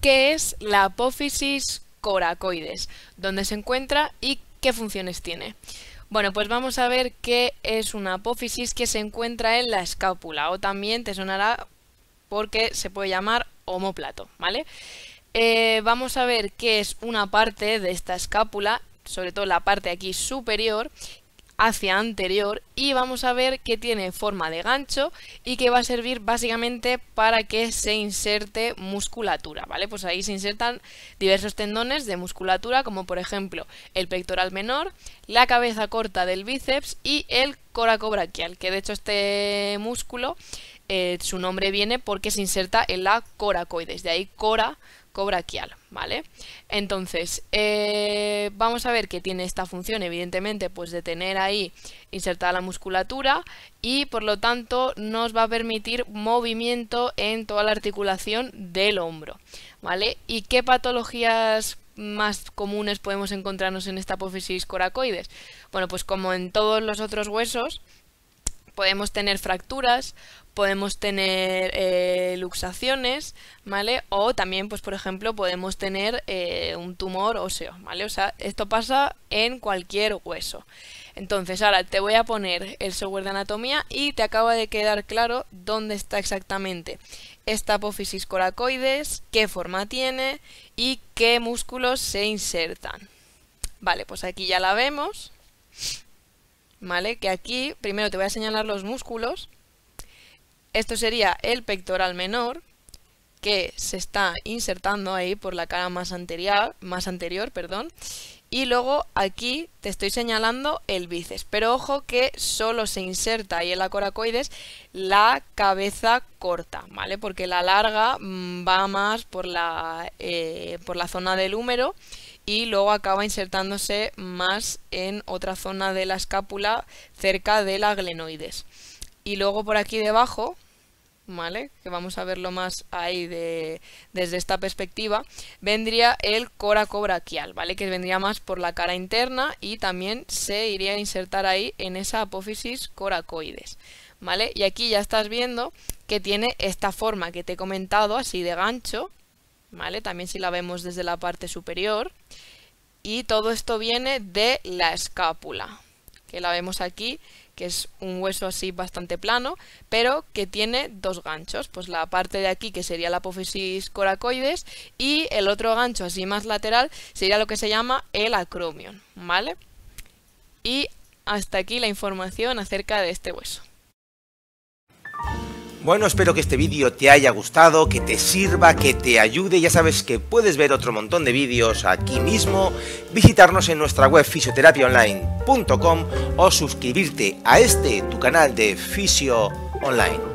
¿Qué es la apófisis coracoides? ¿Dónde se encuentra y qué funciones tiene? Bueno, pues vamos a ver qué es una apófisis que se encuentra en la escápula o también te sonará porque se puede llamar homóplato, ¿vale? Eh, vamos a ver qué es una parte de esta escápula, sobre todo la parte aquí superior, hacia anterior y vamos a ver que tiene forma de gancho y que va a servir básicamente para que se inserte musculatura, ¿vale? Pues ahí se insertan diversos tendones de musculatura como por ejemplo el pectoral menor, la cabeza corta del bíceps y el coracobraquial, que de hecho este músculo eh, su nombre viene porque se inserta en la coracoides, de ahí cora cobraquial, ¿vale? Entonces, eh, vamos a ver que tiene esta función, evidentemente, pues de tener ahí insertada la musculatura y por lo tanto nos va a permitir movimiento en toda la articulación del hombro, ¿vale? ¿Y qué patologías más comunes podemos encontrarnos en esta apófisis coracoides? Bueno, pues como en todos los otros huesos, podemos tener fracturas, podemos tener eh, luxaciones, ¿vale? O también, pues por ejemplo, podemos tener eh, un tumor óseo, ¿vale? O sea, esto pasa en cualquier hueso. Entonces, ahora te voy a poner el software de anatomía y te acaba de quedar claro dónde está exactamente esta apófisis coracoides, qué forma tiene y qué músculos se insertan. Vale, pues aquí ya la vemos. ¿Vale? Que aquí primero te voy a señalar los músculos esto sería el pectoral menor que se está insertando ahí por la cara más anterior, más anterior perdón, y luego aquí te estoy señalando el bíceps, pero ojo que solo se inserta ahí en la coracoides la cabeza corta, ¿vale? Porque la larga mm, va más por la, eh, por la zona del húmero y luego acaba insertándose más en otra zona de la escápula cerca de la glenoides. Y luego por aquí debajo ¿vale? Que vamos a verlo más ahí de, desde esta perspectiva, vendría el coracobraquial, ¿vale? Que vendría más por la cara interna y también se iría a insertar ahí en esa apófisis coracoides, ¿vale? Y aquí ya estás viendo que tiene esta forma que te he comentado, así de gancho, ¿vale? También si la vemos desde la parte superior. Y todo esto viene de la escápula, que la vemos aquí que es un hueso así bastante plano, pero que tiene dos ganchos, pues la parte de aquí que sería la apófisis coracoides y el otro gancho así más lateral sería lo que se llama el acromion, ¿vale? Y hasta aquí la información acerca de este hueso. Bueno, espero que este vídeo te haya gustado, que te sirva, que te ayude. Ya sabes que puedes ver otro montón de vídeos aquí mismo, visitarnos en nuestra web fisioterapiaonline.com o suscribirte a este, tu canal de Fisio Online.